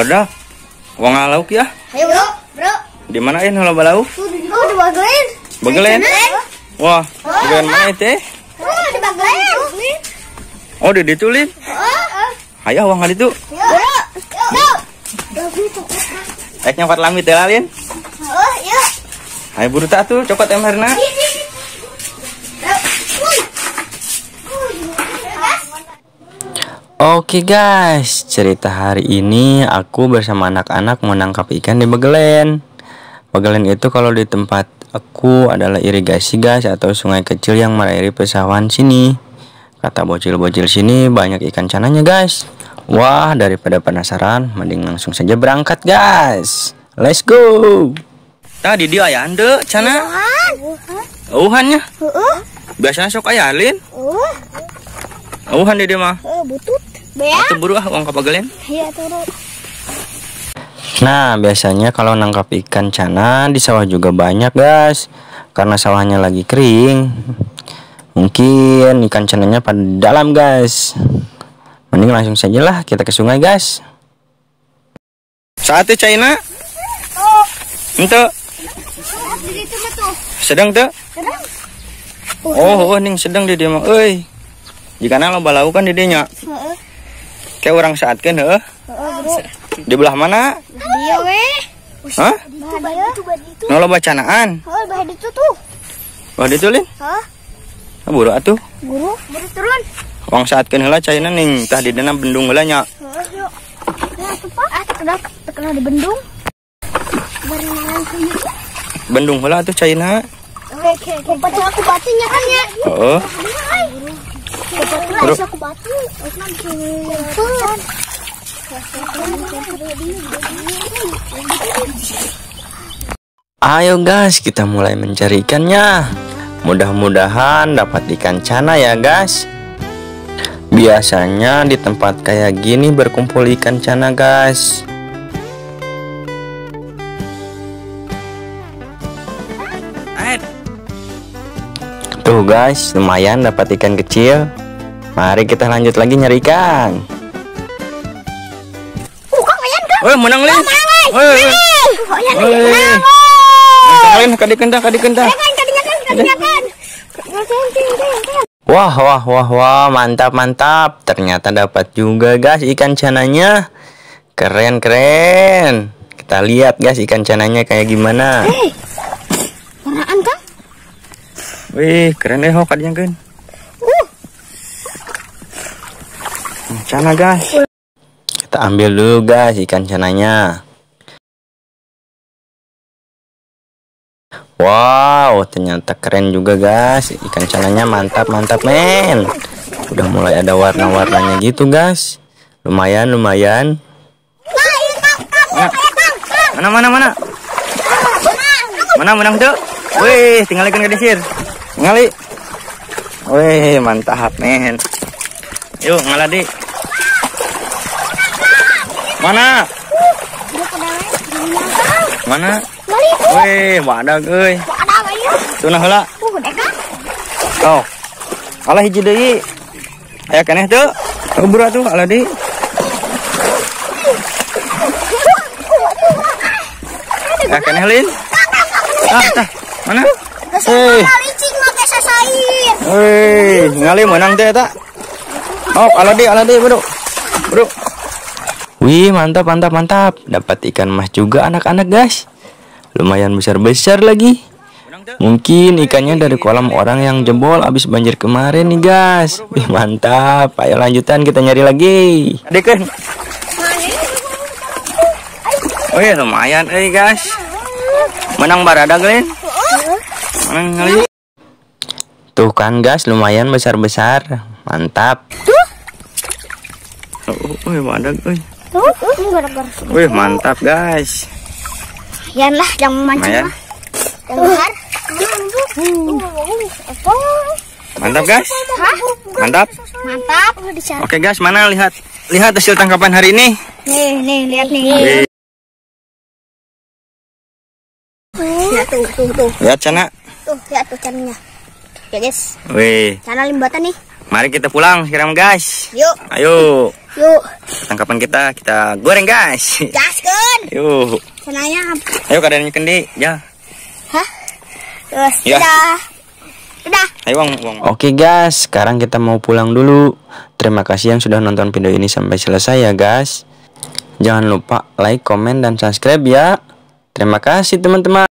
Badak. Wong lauk ya. Ayo bro, bro. Di mana ini loba lauk? Oh, di bagelen. Bagelen. Wah, bagelen mana itu? Oh, di bagelen. Oh, di ditulin. Oh, Ayo wong kali itu. bro. Yuk. Eh nyokot lamit teh lalin. Oh, yuk. Ayo buru tak tuh cokot emerna. Oke guys, cerita hari ini aku bersama anak-anak menangkap ikan di Begelen. Begelen itu kalau di tempat aku adalah irigasi guys atau sungai kecil yang mengairi pesawahan sini. Kata bocil-bocil sini banyak ikan cananya guys. Wah, daripada penasaran, mending langsung saja berangkat guys. Let's go. Tadi dia ya ande cana. Uhannya. Biasanya sok ayalin. Uhan dia mah. oh, butut. Bea. Itu buru ah uang kapagelen. Iya, turun. Nah, biasanya kalau nangkap ikan cana di sawah juga banyak, guys. Karena sawahnya lagi kering. Mungkin ikan cananya pada dalam, guys. Mending langsung saja lah kita ke sungai, guys. Saatnya China. Oh, Ente, di situ mah tuh. sedang tuh. Sedang. Oh, oh, ning sedang di dia mah. Euy. Jika lo balau kan di dinya. Heeh. Kayak orang saat kan. Heeh, bro. Di belah mana? Dia weh. Hah? Itu. Itu itu. Nolo bacanaan. Oh, bahaya itu tuh. Wah, ditulin. Hah? Ah, buru atuh. Guru, buru turun. Wong saat kan heula China ning tah di dana bendung heula nya. Heeh, yuk. Tuh Pak. Ah, terkena terkena di bendung. Sini. Bendung heula atuh China. Oke, oke, batunya kan ya. Heeh. Aku batu. Ayo guys, kita mulai mencari ikannya. Mudah-mudahan dapat ikan cana ya guys. Biasanya di tempat kayak gini berkumpul ikan cana guys. Tuh guys, lumayan dapat ikan kecil. Mari kita lanjut lagi nyari ikan. Uh, kok kayak kan? Woi, menang lin. Woi, woi. Kadi kadi kadinya kan. Wah, wah, wah, wah, mantap, mantap. Ternyata dapat juga, guys, ikan cananya. Keren, keren. Kita lihat, guys, ikan cananya kayak gimana. Kan? Wih, keren deh, hok yang kan. Uh, Cana, guys. Kita ambil dulu, guys, ikan cananya. Wow, ternyata keren juga, guys. Ikan cananya mantap, mantap, men. Udah mulai ada warna-warnanya gitu, guys. Lumayan, lumayan. Mana? Mana mana mana? Mana menang tuh? Wih, tinggal ikan kedisir. Ngali. Wih, mantap, men. Yuk, ngaladi. Mana? Mana? Wih, badag euy. Tunah heula. Oh. Alah hiji deui. Aya keneh tuh. Ubur atuh alah deui. Aya keneh lin. Ah, tah. Mana? Wih, ngali menang teh eta. Oh, alah deui, alah deui, Bro. Bro. Wih, mantap, mantap, mantap. Dapat ikan emas juga anak-anak, guys. Lumayan besar-besar lagi. Mungkin ikannya dari kolam orang yang jebol abis banjir kemarin nih guys. Wih mantap. Ayo lanjutan kita nyari lagi. Adekan. Oh iya lumayan eh guys. Menang barada Glen. Menang. Tuh kan guys lumayan besar-besar. Mantap. Oh, oh, oh badak euy. Tuh, ini gara-gara. Wih mantap guys. Yan lah, yang memancing Lumayan. mah. Yang besar. Mantap guys. Hah? Mantap. Mantap. Sana. Oke guys, mana lihat lihat hasil tangkapan hari ini. Nih, nih, lihat nih. Wih, Lihat tuh, tuh, tuh. lihat cana. Tuh, lihat tuh caranya. Ya guys, Wih, cara limbatan nih. Mari kita pulang sekarang guys. Yuk, Ayo, yuk. tangkapan kita kita goreng guys. Gaskeun. Yuk. Senanya. Ayo keadaannya kendi, ya. Hah? Terus, Ya. udah. Udah. Ayo Wong, Wong. Oke guys, sekarang kita mau pulang dulu. Terima kasih yang sudah nonton video ini sampai selesai ya guys. Jangan lupa like, komen, dan subscribe ya. Terima kasih teman-teman.